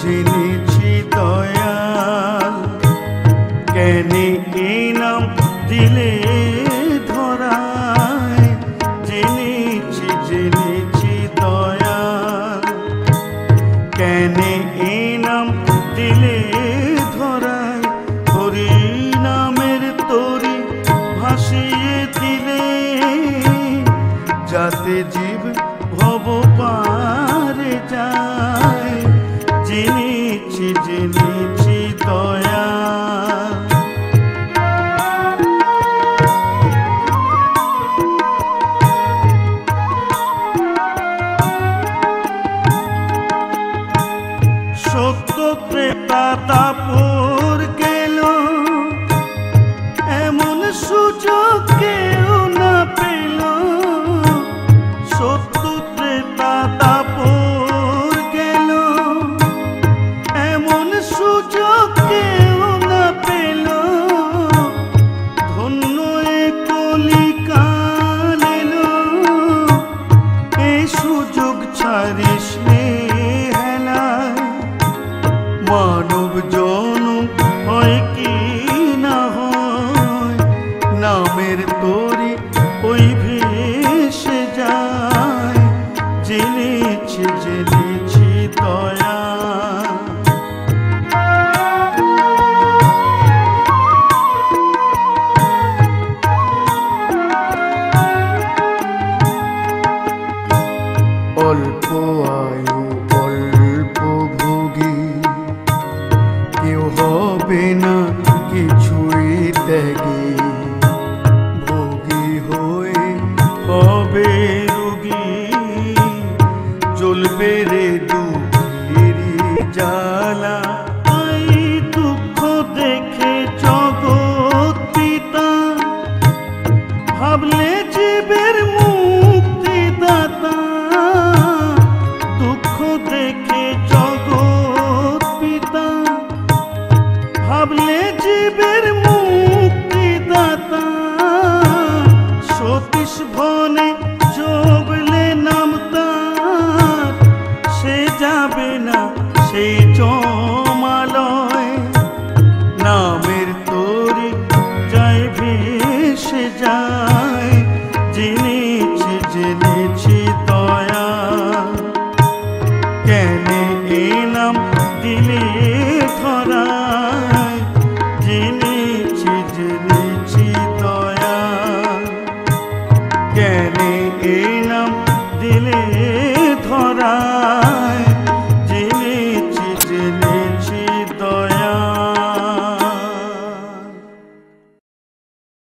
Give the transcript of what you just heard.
জেনেছি দয়াল। কেন এই নাম দিলে ধরায়। জেনেছি জেনেছি দয়াল। কেন এই নাম দিলে ধরায়। হরি নামের তরি ভাসিয়ে দিলে। যাতে জীব ভব জেনেছি জেনেছি দয়া। সত্য ত্রেতা তাপর গেল এমন সুযোগ এই সুযোগ অল্প ভোগী কেউ হবে না কিছুই ত্যাগী। ভোগী হয়ে হবে রোগী। চলবে রে দুঃখেরই জ্বালা। যাবে না সেই জমালয়। নামের তরি যায় ভেসে যায়। জেনেছি জেনেছি দয়া। কেন এ দিলে ধরায়। জেনেছি জেনেছি দয়া। কেন এ দিলে ধরা